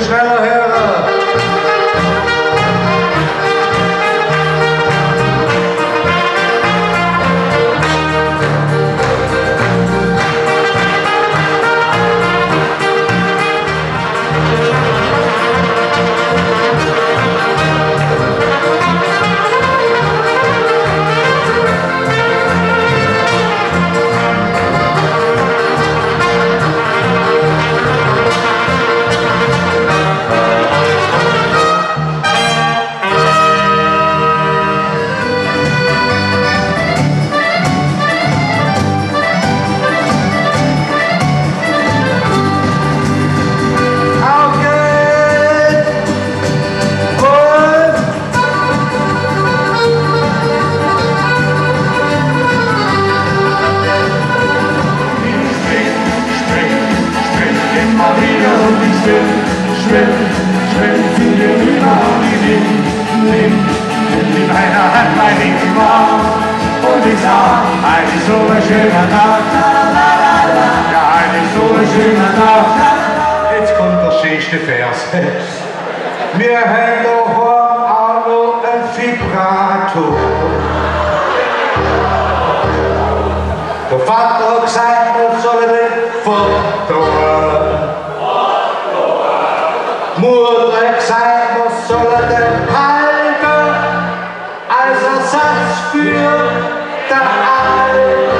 Israel é Problem nimmt in meiner Hand mein Leben war Und ich sah, ein so ein schöner Tag, ja, ein so ein schöner Tag. Jetzt kommt der schönste Vers. Wir haben doch auch noch ein Vibrator. Der Vater hat gesagt, wir sollen den Vater just feel that I